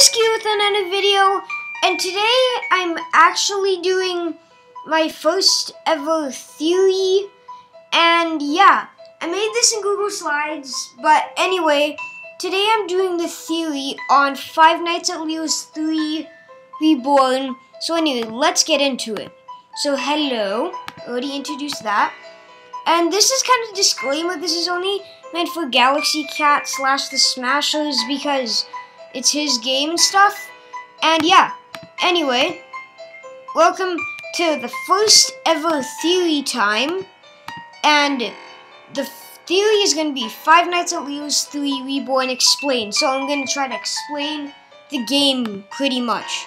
Broski with another video, and today I'm actually doing my first ever theory, and yeah, I made this in Google Slides, but anyway, today I'm doing the theory on Five Nights at Leo's 3 Reborn, so anyway, let's get into it. So hello, already introduced that, and this is kind of disclaimer, this is only meant for Galaxy Cat slash the Smashers, because it's his game and stuff. And yeah, anyway, welcome to the first ever theory time. And the theory is going to be Five Nights at Leo's 3 Reborn Explained. So I'm going to try to explain the game pretty much.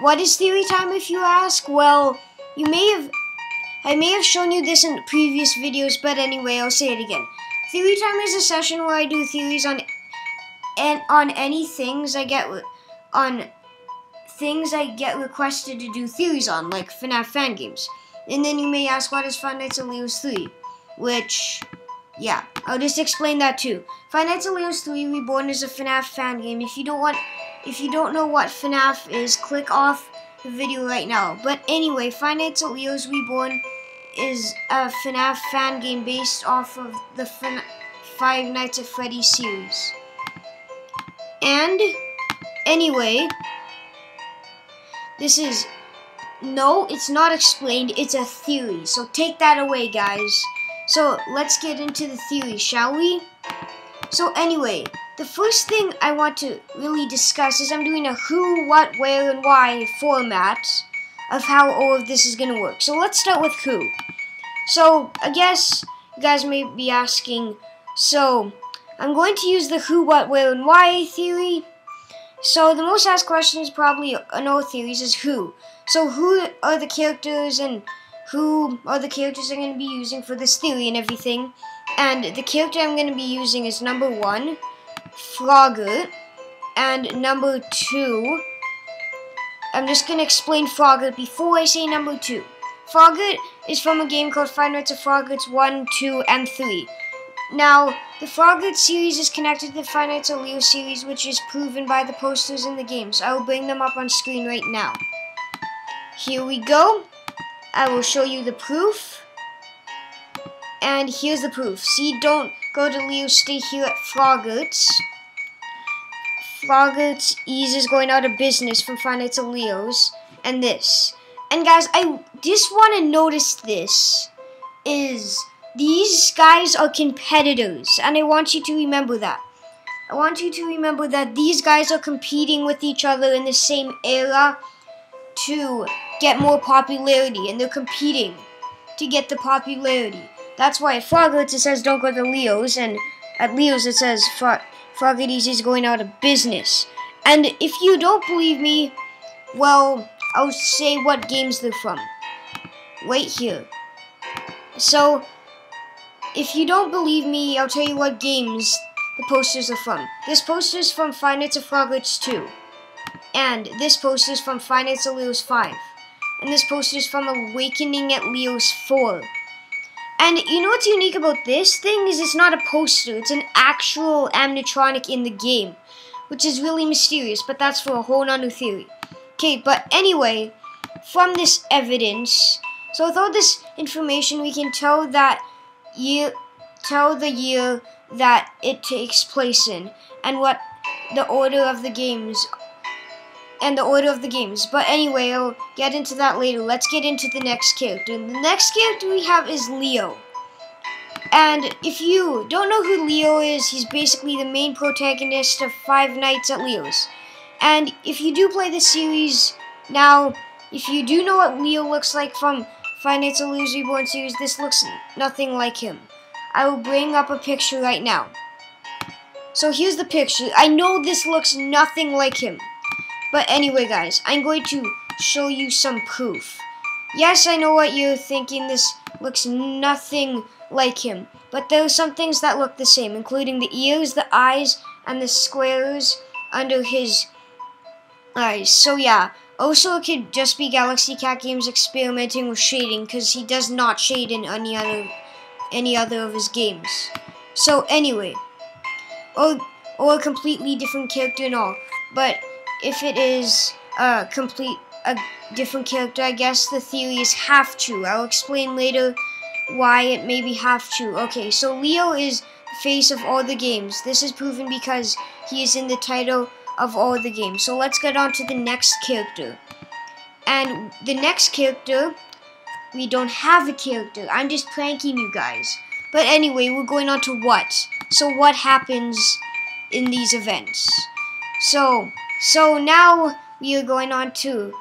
What is theory time if you ask? Well, you may have I may have shown you this in previous videos, but anyway, I'll say it again. Theory time is a session where I do theories on and on any things I get on things I get requested to do theories on, like FNAF uh, fan games. And then you may ask, what is Five Nights at Leo's 3? Which, yeah, I'll just explain that too. Five Nights at Leo's 3 Reborn is a FNAF fan game. If you don't want, if you don't know what FNAF is, click off the video right now. But anyway, Five Nights at Leo's Reborn is a FNAF fan game based off of the Five Nights at Freddy series. And anyway, this is no, it's not explained. It's a theory. So take that away, guys. So let's get into the theory, shall we? So anyway, the first thing I want to really discuss is I'm doing a who, what, where, and why format of how all of this is going to work. So let's start with who. So I guess you guys may be asking, so I'm going to use the who, what, where, and why theory. So the most asked questions probably in all theories is who. So who are the characters and who are the characters I'm going to be using for this theory and everything. And the character I'm going to be using is number one, Frogger. And number two, I'm just going to explain Frogger before I say number two. Frogger is from a game called Five Nights at Frogger's 1, 2, and 3. Now, the Froglet series is connected to the Five Nights Leo series, which is proven by the posters in the games. I will bring them up on screen right now. Here we go. I will show you the proof. And here's the proof. See, don't go to Leo, stay here at Froggerts. Froggerts Ease is going out of business from Five Nights Leo's. And this. And guys, I just want to notice this. Is these guys are competitors, and I want you to remember that. I want you to remember that these guys are competing with each other in the same era to get more popularity, and they're competing to get the popularity. That's why at Froggerts it says don't go to Leo's, and at Leo's it says Froggerties is going out of business. And if you don't believe me, well, I'll say what games they're from. Right here. So, if you don't believe me, I'll tell you what games the posters are from. This poster is from Five Nights at Froggerts 2. And this poster is from Five Nights at Leo's 5. And this poster is from Awakening at Leo's 4. And you know what's unique about this thing is it's not a poster, it's an actual animatronic in the game. Which is really mysterious, but that's for a whole nother theory. Okay, but anyway, from this evidence, so with all this information, we can tell that year, tell the year that it takes place in, and what the order of the games, and the order of the games. But anyway, I'll get into that later. Let's get into the next character. The next character we have is Leo. And if you don't know who Leo is, he's basically the main protagonist of Five Nights at Leo's. And if you do play the series, now, if you do know what Leo looks like from At Leo's Reborn series, this looks nothing like him. I will bring up a picture right now. So here's the picture. I know this looks nothing like him. But anyway, guys, I'm going to show you some proof. Yes, I know what you're thinking. This looks nothing like him. But there are some things that look the same, including the ears, the eyes, and the squares under his eyes. So yeah, also, it could just be Galaxy Cat Games experimenting with shading, because he does not shade in any other any other of his games. So anyway, or or a completely different character and all. But if it is a complete a different character, I guess the theory is half true. I'll explain later why it may be half true. Okay, so Leo is face of all the games. This is proven because he is in the title of all the games. So let's get on to the next character. And the next character, we don't have a character. I'm just pranking you guys. But anyway, we're going on to what. So what happens in these events? So, so now we are going on to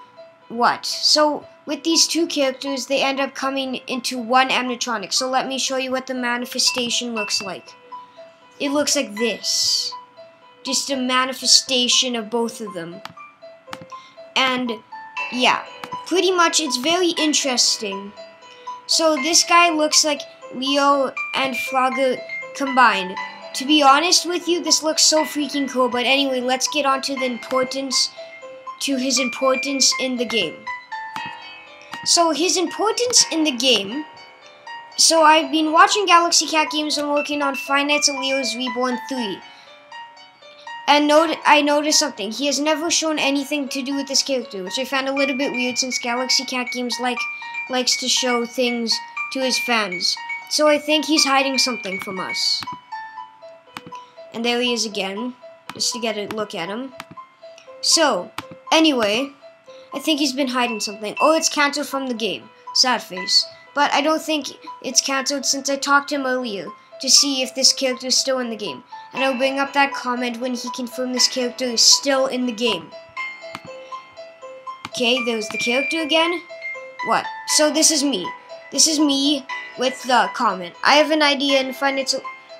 what. So with these two characters, they end up coming into one animatronic. So let me show you what the manifestation looks like. It looks like this. Just a manifestation of both of them. And yeah, pretty much it's very interesting. So this guy looks like Leo and Frogger combined. To be honest with you, this looks so freaking cool. But anyway, let's get on to the importance, to his importance in the game. So his importance in the game. So I've been watching Galaxy Cat games and working on Five Nights Leo's Reborn 3. And not I noticed something. He has never shown anything to do with this character, which I found a little bit weird since Galaxy Cat Games like likes to show things to his fans. So I think he's hiding something from us. And there he is again, just to get a look at him. So, anyway, I think he's been hiding something. Oh, it's cancelled from the game. Sad face. But I don't think it's cancelled since I talked to him earlier to see if this character is still in the game. And I'll bring up that comment when he confirmed this character is still in the game. Okay, there's the character again. What? So this is me. This is me with the comment. I have an idea and find it's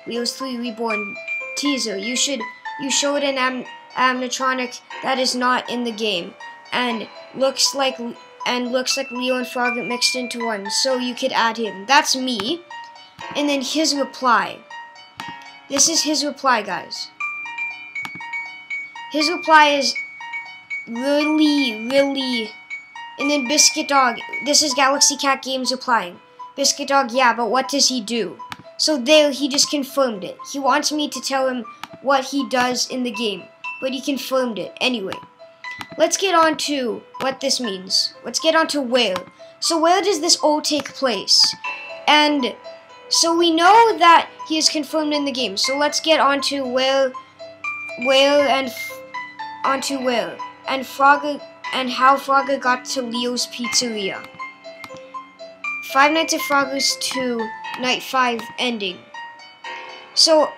Wheels 3 Reborn teaser. You should you showed an am animatronic that is not in the game and looks like and looks like Leo and Frog mixed into one. So you could add him. That's me. And then his reply. This is his reply, guys. His reply is really, really. And then Bisket Dog. This is Galaxy Cat Games replying. Bisket Dog, yeah, but what does he do? So there, he just confirmed it. He wants me to tell him what he does in the game, but he confirmed it anyway. Let's get on to what this means. Let's get on to where. So where does this all take place? And so we know that he is confirmed in the game. So let's get on to where, where and onto where and Frogger and how Frogger got to Leo's Pizzeria. Five Nights at Frogger's 2 Night 5 ending. So,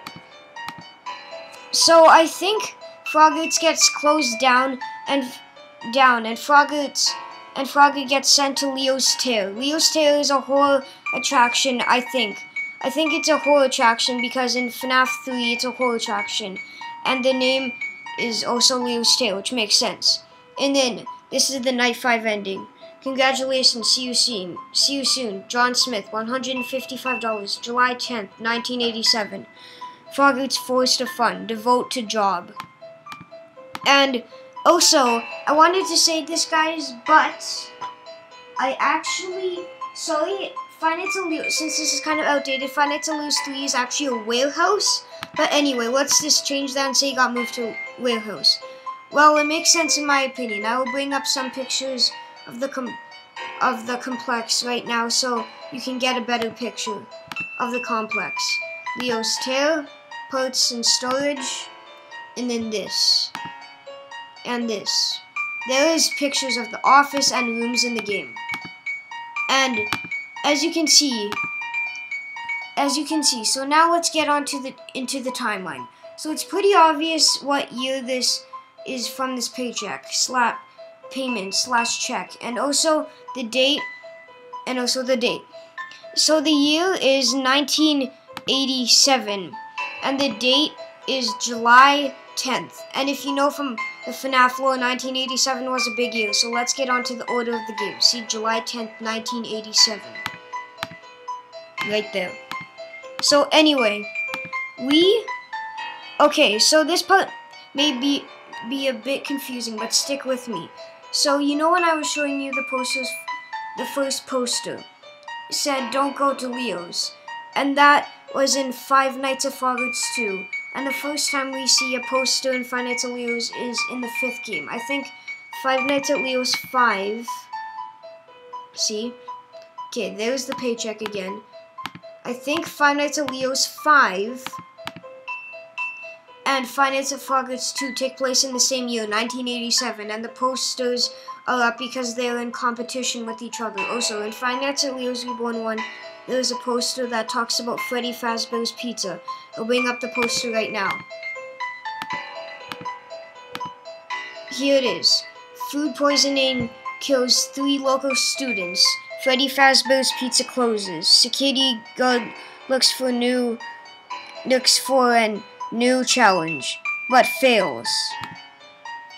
so I think Frogger's gets closed down and down, and Frogger's and Frogger gets sent to Leo's Tail. Leo's Tail is a horror attraction, I think. I think it's a horror attraction because in FNAF 3 it's a horror attraction. And the name is also Leo's Tail, which makes sense. And then, this is the Night 5 ending. Congratulations, see you soon. See you soon. John Smith, $155, July 10th, 1987. Frogger's Forest of Fun, devote to job. And also, I wanted to say this, guys, but I actually, sorry, Nights at Leo's, since this is kind of outdated, Nights at Leo's 3 is actually a warehouse. But anyway, let's just change that and say got moved to warehouse. Well, it makes sense in my opinion. I will bring up some pictures of the of the complex right now so you can get a better picture of the complex. Leo's tail, parts and storage, and then this. And this. There is pictures of the office and rooms in the game. And as you can see, as you can see, so now let's get on to the into the timeline. So it's pretty obvious what year this is from this paycheck. Slap payment slash check and also the date and also the date. So the year is 1987 and the date is July 10th. And if you know from the FNAF lore, 1987 was a big year. So let's get on to the order of the game. See July 10th, 1987. Right there. So anyway, we Okay, so this part may be be a bit confusing, but stick with me. So you know when I was showing you the posters, the first poster said don't go to Leo's, and that was in Five Nights at Frogger's 2. And the first time we see a poster in Five Nights at Leo's is in the fifth game. I think Five Nights at Leo's 5. See? Okay, there's the paycheck again. I think Five Nights at Leo's 5 and Five Nights at Frogger's 2 take place in the same year, 1987, and the posters are up because they're in competition with each other. Also, in Five Nights at Leo's Reborn 1, there's a poster that talks about Freddy Fazbear's Pizza. I'll bring up the poster right now. Here it is. Food poisoning kills three local students. Freddy Fazbear's Pizza closes. Security guard looks for a new looks for a new challenge, but fails.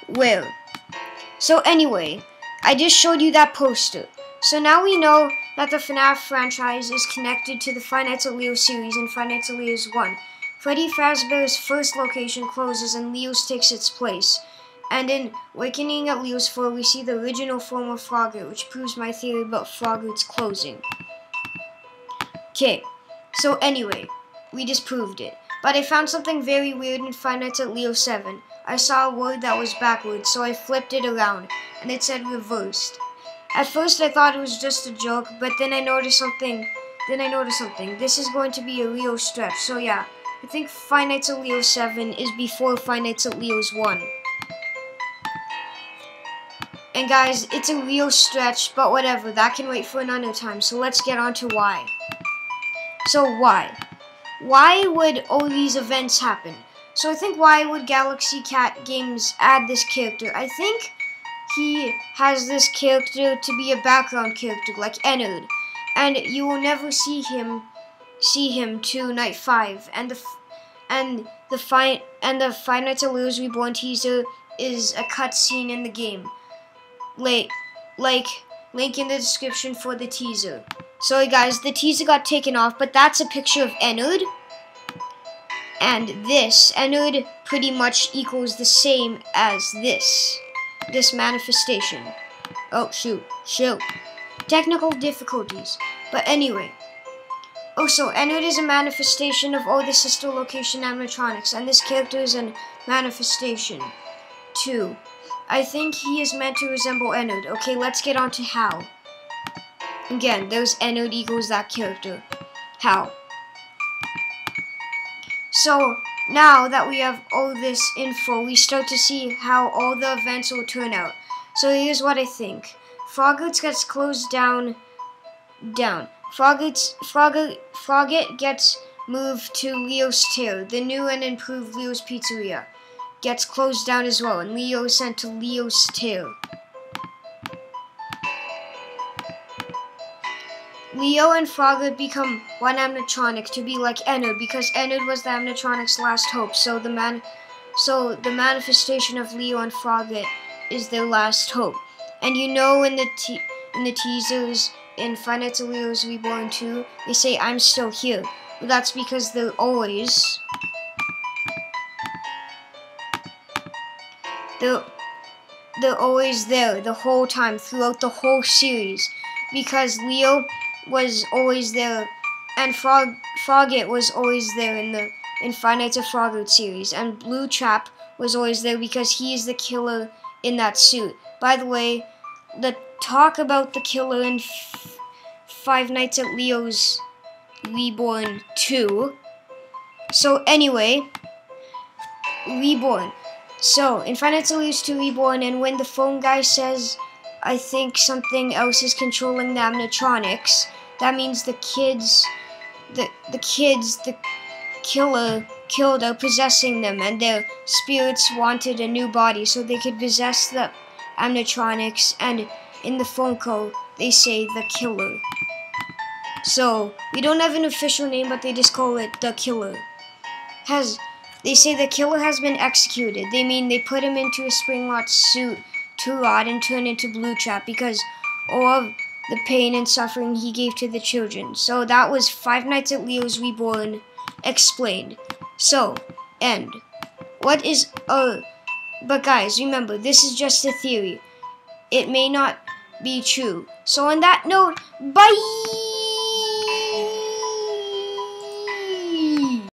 Well, so anyway, I just showed you that poster. So now we know that the FNAF franchise is connected to the Five Leo series and Five Nights at Leo's 1. Freddy Fazbear's first location closes and Leo's takes its place. And in Awakening at Leo's 4, we see the original form of Frogger, which proves my theory about Frogger's closing. Okay, so anyway, we just proved it. But I found something very weird in Five at Leo 7. I saw a word that was backwards, so I flipped it around, and it said reversed. At first I thought it was just a joke, but then I noticed something. Then I noticed something. This is going to be a Leo stretch, so yeah. I think Five at Leo 7 is before Five at Leo's 1. And guys, it's a real stretch, but whatever, that can wait for another time. So let's get on to why. So why? Why would all these events happen? So I think why would Galaxy Cat Games add this character? I think he has this character to be a background character, like Ennard, and you will never see him see him to night five. And the and the fine and the Nights at Leo's Reborn teaser is a cutscene in the game. Like like link in the description for the teaser. Sorry guys, the teaser got taken off, but that's a picture of Ennard. And this, Ennard pretty much equals the same as this this manifestation. Oh, shoot, shoot. Technical difficulties. But anyway. Oh, also, Ennard is a manifestation of all the sister location animatronics, and this character is a manifestation, too. I think he is meant to resemble Ennard. Okay, let's get on to how. Again, there's Ennard equals that character. How? So, now that we have all this info, we start to see how all the events will turn out. So here's what I think. Frogger's gets closed down, down. Frogger's, Frogger, Frogget gets moved to Leo's Tail, the new and improved Leo's Pizzeria. Gets closed down as well, and Leo sent to Leo's Tail. Leo and Frogger become one animatronic to be like Ennard because Ennard was the animatronic's last hope. So the man, so the manifestation of Leo and Frogger is their last hope. And you know in the te in the teasers in at Leo's Reborn 2, they say I'm still here. That's because they're always they're they're always there the whole time throughout the whole series because Leo was always there, and Frog Frogget was always there in the in Five Nights at Frogger series, and Blue Trap was always there because he is the killer in that suit. By the way, the talk about the killer in Five Nights at Leo's Reborn 2. So anyway, Reborn. So, in at Leo's 2 Reborn, and when the phone guy says, I think something else is controlling the animatronics, that means the kids, the, the kids, the killer killed are possessing them, and their spirits wanted a new body so they could possess the animatronics, and in the phone call, they say the killer. So, we don't have an official name, but they just call it the killer. Has they say the killer has been executed. They mean they put him into a springlock suit to rot and turn into Blue Trap because all of the pain and suffering he gave to the children. So that was Five Nights at Leo's Reborn explained. So, end. What is uh but guys, remember, this is just a theory. It may not be true. So on that note, bye